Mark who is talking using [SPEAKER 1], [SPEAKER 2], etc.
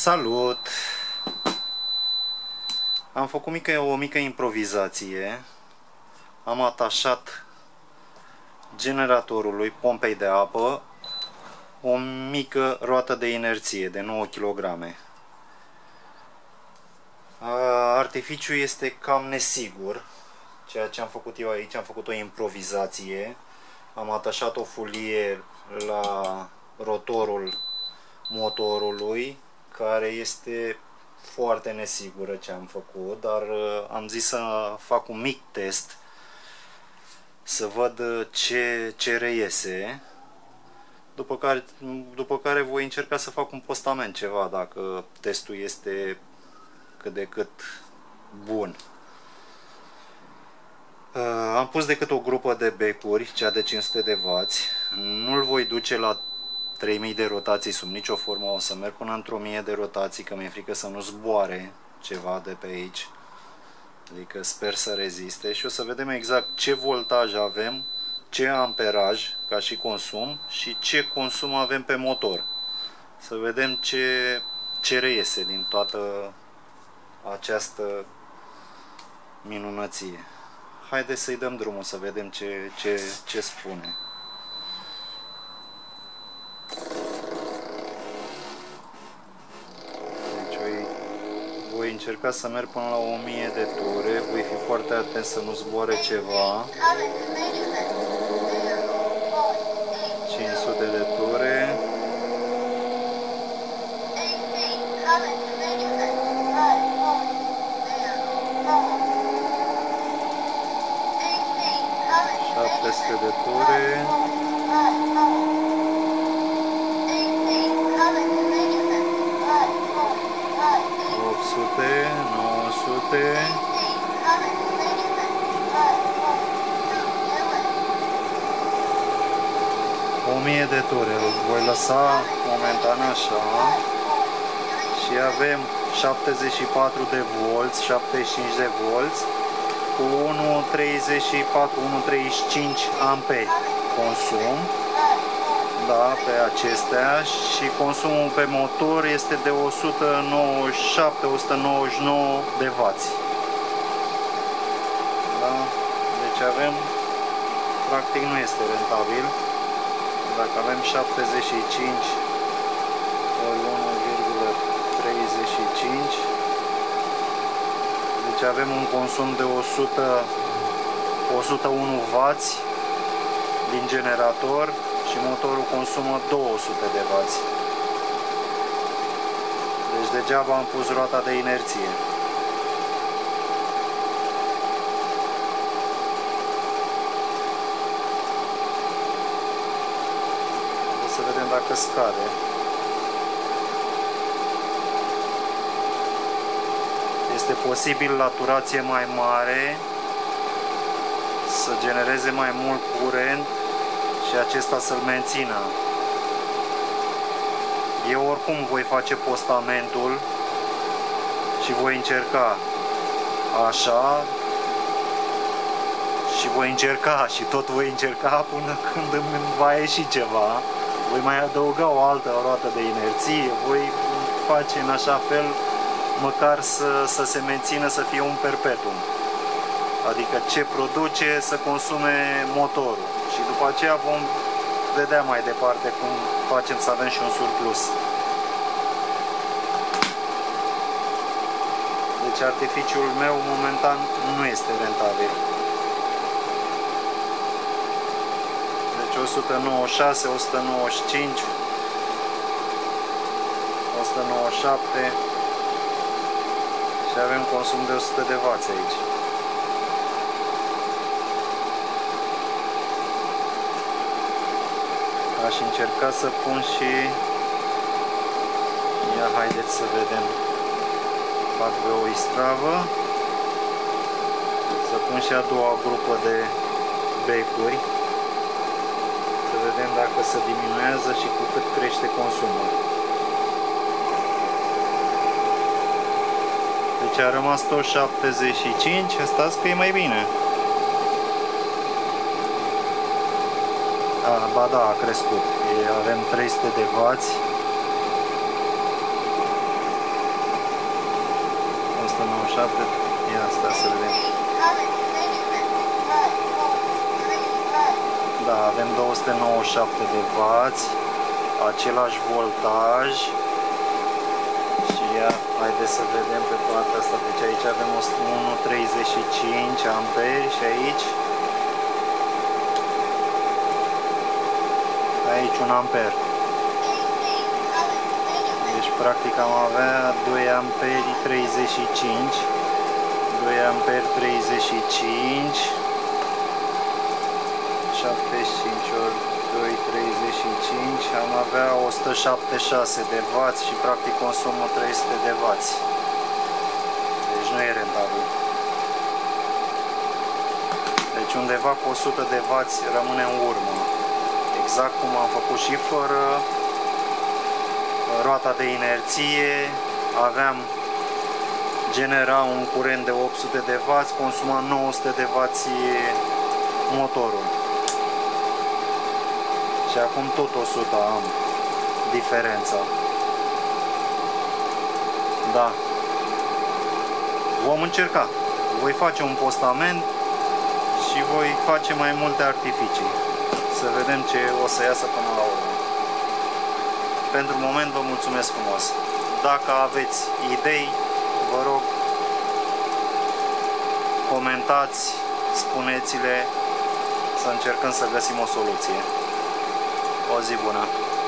[SPEAKER 1] Salut! Am făcut mică, o mică improvizație. Am atașat generatorului pompei de apă o mică roată de inerție de 9 kg. Artificiul este cam nesigur. Ceea ce am făcut eu aici, am făcut o improvizație. Am atașat o folie la rotorul motorului care este foarte nesigură ce am făcut, dar uh, am zis să fac un mic test să văd uh, ce, ce reiese după care, după care voi încerca să fac un postament ceva dacă testul este cât de cât bun. Uh, am pus decât o grupă de becuri, cea de 500 de W. Nu-l voi duce la 3000 de rotații sub nicio formă, o să merg până într-o mie de rotații, că mi-e frică să nu zboare ceva de pe aici. Adică sper să reziste și o să vedem exact ce voltaj avem, ce amperaj ca și consum și ce consum avem pe motor. Să vedem ce, ce reiese din toată această minunăție. Haideți să-i dăm drumul să vedem ce, ce, ce spune. voi încerca să merg până la 1000 de ture, voi fi foarte atent să nu zboare ceva. 500 de ture. Șapteste de ture. 1000 de ture. Îl voi lăsa momentan așa. Și avem 74 de volți, 75 de volți cu 1,34-1,35 amperi consum da, pe acestea și consumul pe motor este de 197-199 de vați. Da? Deci avem practic nu este rentabil. Dacă avem 75 ori 1,35 deci avem un consum de 100, 101 W din generator și motorul consumă 200 de W. Deci degeaba am pus roata de inerție. Să vedem dacă scade. Este posibil la turație mai mare să genereze mai mult curent și acesta să-l mențină. Eu oricum voi face postamentul și voi încerca așa și voi încerca și tot voi încerca până când îmi va ieși ceva. Voi mai adăuga o altă roată de inerție, voi face în așa fel măcar să, să se mențină să fie un perpetuum. Adică ce produce să consume motorul și după aceea vom vedea mai departe cum facem să avem și un surplus. Deci artificiul meu momentan nu este rentabil. 196, 195, 197 și avem consum de 100 de W aici. Aș încerca să pun și... Ia haideți să vedem. Fac pe o istravă. Să pun și a doua grupă de becuri vedem dacă se diminuează și cu cât crește consumul. Deci a rămas tot 75, stați că e mai bine. A, ba da, a crescut. Avem 300 de W. vați. 197, ia asta să vedem. Da, avem 297 de W același voltaj. Și ia, haideți să vedem pe partea asta deci aici avem 1,35 amperi și aici aici un amper. Deci practic am avea 2 amperi 35 2 amperi 35 75 ori 2, 35 am avea 176 de W și practic consumul 300 de W deci nu e rentabil. Deci undeva cu 100 de W rămâne în urmă. Exact cum am făcut și fără roata de inerție aveam genera un curent de 800 de W consuma 900 de W motorul și acum tot 100 am diferența da. Vom încerca. Voi face un postament și voi face mai multe artificii. Să vedem ce o să iasă până la urmă. Pentru moment vă mulțumesc frumos. Dacă aveți idei vă rog comentați spuneți-le să încercăm să găsim o soluție Ozzy Bonanno.